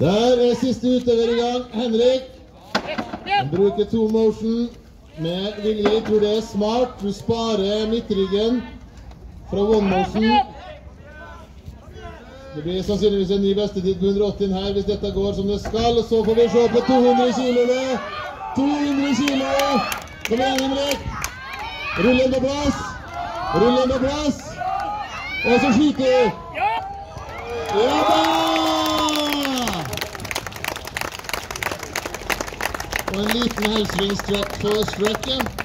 Der er siste utøver i gang. Henrik. Han bruker to motion med vilje. Tror det er smart. Du sparer midtryggen fra one motion. Det blir sannsynligvis en ny bestetid på 180 her hvis dette går som det skal. Og så får vi se på 200 kiloene. 200 kilo. Kom igjen, Henrik. Rull den på plass. Rullende plass. Og så skyter. Ja da! Og en liten helsvingstrekk for strekket.